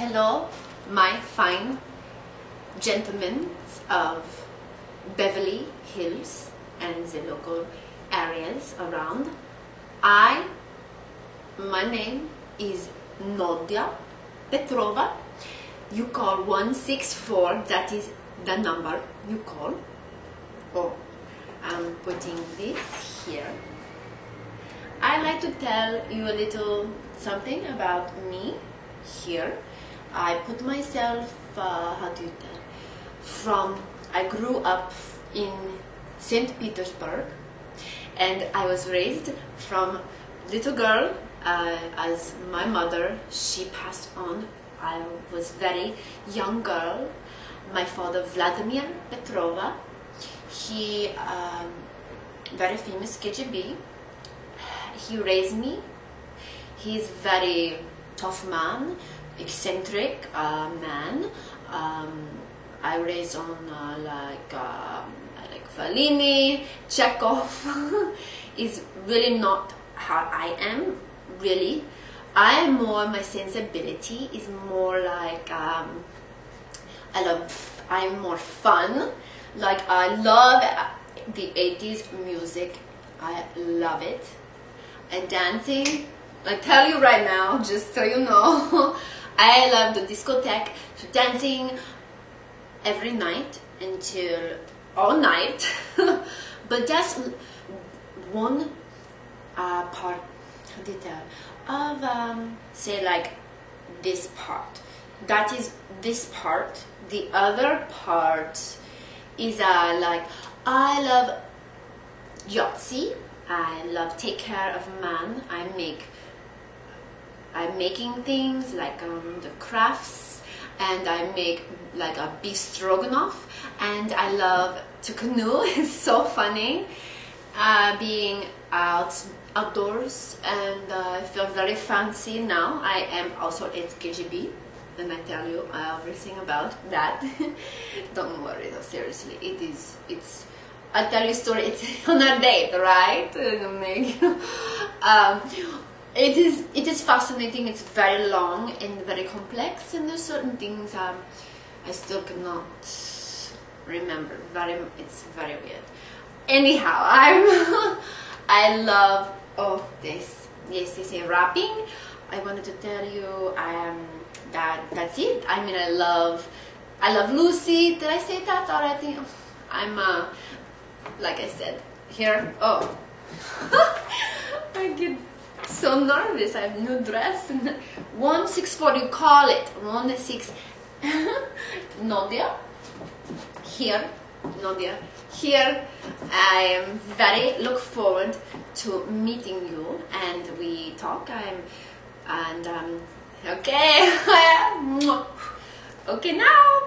Hello, my fine gentlemen of Beverly Hills and the local areas around. I, my name is Nadia Petrova. You call 164, that is the number you call. Oh, I'm putting this here. I like to tell you a little something about me here. I put myself, uh, how do you tell, from, I grew up in St. Petersburg and I was raised from little girl uh, as my mother, she passed on. I was very young girl. My father, Vladimir Petrova, he um, very famous KGB. He raised me. He's very tough man, eccentric uh, man. Um, I raised on uh, like um, like Fellini, Chekhov. is really not how I am. Really, I am more. My sensibility is more like um, I love. I'm more fun. Like I love the 80s music. I love it. And dancing, I tell you right now, just so you know, I love the discotheque, so dancing every night until all night. but that's one uh, part, that, of, um, say like this part. That is this part. The other part is uh, like, I love Yahtzee. I love take care of man. I make I'm making things like um, the crafts and I make like a beef stroganoff and I love to canoe. It's so funny uh, being out outdoors and uh, I feel very fancy now. I am also at KGB and I tell you everything about that. Don't worry though seriously it is it's I'll tell you a story it's on a date right? Um, it is it is fascinating. It's very long and very complex and there's certain things um, I still cannot remember. Very it's very weird. Anyhow I'm I love oh this yes is wrapping. I wanted to tell you um, that that's it. I mean I love I love Lucy. Did I say that already? I'm uh, like I said here. Oh. I get so nervous. I have new dress. one six four. You call it one six. Nadia. Here, Nadia. Here, I am very look forward to meeting you, and we talk. I'm and um, okay. okay now.